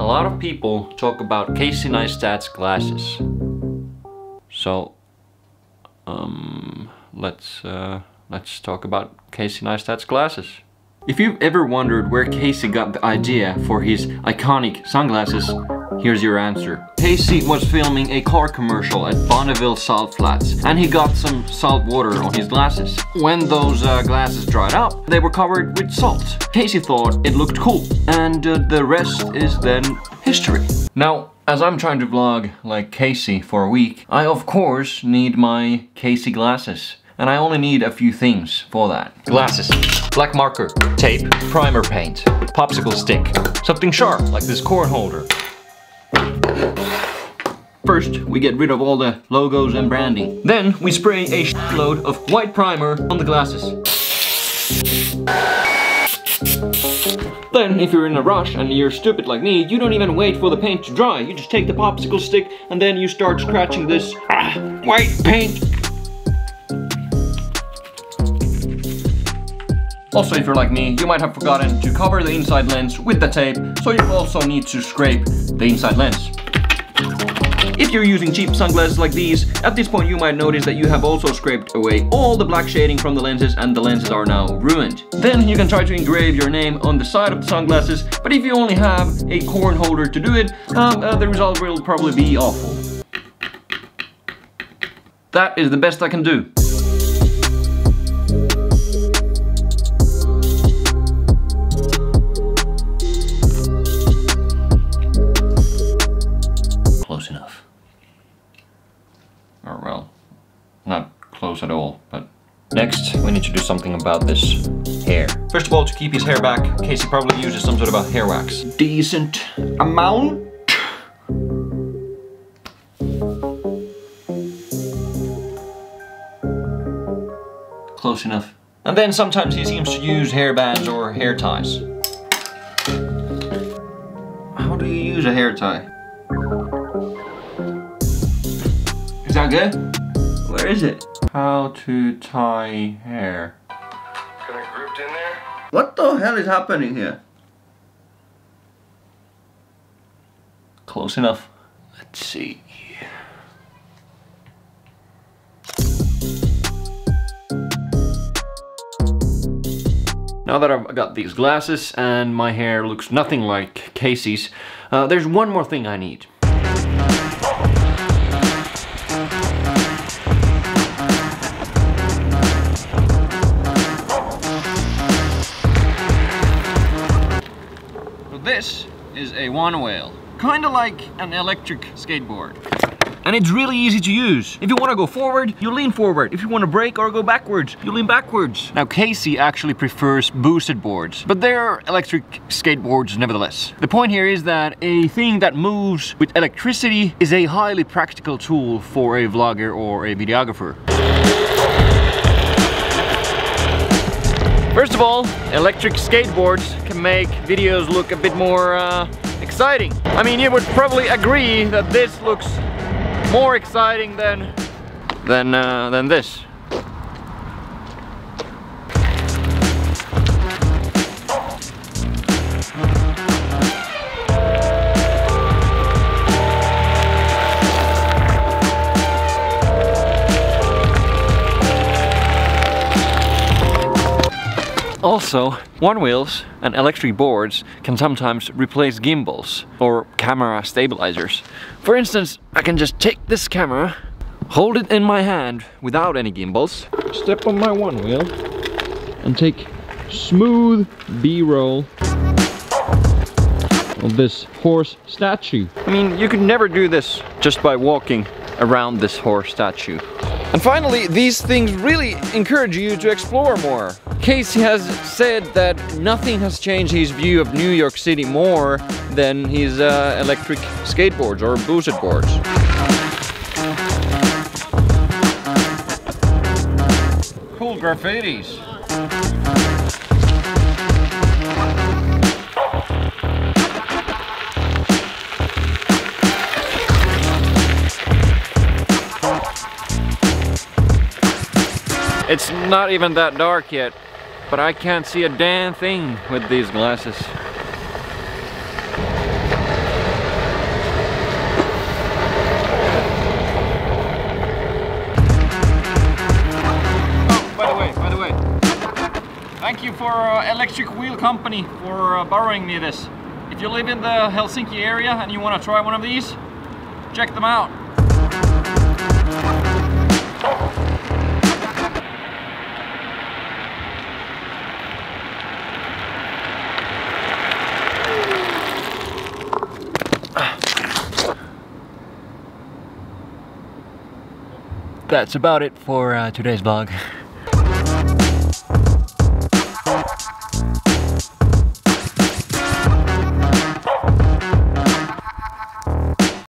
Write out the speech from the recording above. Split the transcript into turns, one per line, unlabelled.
A lot of people talk about Casey Neistat's glasses. So, um, let's, uh, let's talk about Casey Neistat's glasses. If you've ever wondered where Casey got the idea for his iconic sunglasses, here's your answer. Casey was filming a car commercial at Bonneville Salt Flats and he got some salt water on his glasses. When those uh, glasses dried up, they were covered with salt. Casey thought it looked cool and uh, the rest is then history. Now, as I'm trying to vlog like Casey for a week, I of course need my Casey glasses. And I only need a few things for that. Glasses, black marker, tape, primer paint, popsicle stick, something sharp like this cord holder. First, we get rid of all the logos and branding. Then, we spray a load of white primer on the glasses. Then, if you're in a rush and you're stupid like me, you don't even wait for the paint to dry. You just take the popsicle stick and then you start scratching this ah, white paint Also, if you're like me, you might have forgotten to cover the inside lens with the tape, so you also need to scrape the inside lens. If you're using cheap sunglasses like these, at this point you might notice that you have also scraped away all the black shading from the lenses and the lenses are now ruined. Then you can try to engrave your name on the side of the sunglasses, but if you only have a corn holder to do it, um, uh, the result will probably be awful. That is the best I can do. Close at all, but Next, we need to do something about this hair. First of all, to keep his hair back, Casey probably uses some sort of a hair wax. Decent amount. Close enough. And then sometimes he seems to use hair bands or hair ties. How do you use a hair tie? Is good? Where is it? How to tie hair.
Got it grouped in there?
What the hell is happening here?
Close enough. Let's see. Now that I've got these glasses and my hair looks nothing like Casey's, uh, there's one more thing I need. This is a one wheel, Kinda like an electric skateboard. And it's really easy to use. If you want to go forward, you lean forward. If you want to brake or go backwards, you lean backwards. Now Casey actually prefers boosted boards, but they're electric skateboards nevertheless. The point here is that a thing that moves with electricity is a highly practical tool for a vlogger or a videographer. First of all, electric skateboards can make videos look a bit more uh, exciting. I mean, you would probably agree that this looks more exciting than than uh, than this. Also, one wheels and electric boards can sometimes replace gimbals or camera stabilizers. For instance, I can just take this camera, hold it in my hand without any gimbals, step on my one wheel and take smooth B-roll of this horse statue. I mean, you could never do this just by walking around this horse statue. And finally, these things really encourage you to explore more. Casey has said that nothing has changed his view of New York City more than his uh, electric skateboards or boosted boards. Cool graffitis. It's not even that dark yet, but I can't see a damn thing with these glasses. Oh, by the way, by the way. Thank you for uh, Electric Wheel Company for uh, borrowing me this. If you live in the Helsinki area and you want to try one of these, check them out. That's about it for uh, today's vlog.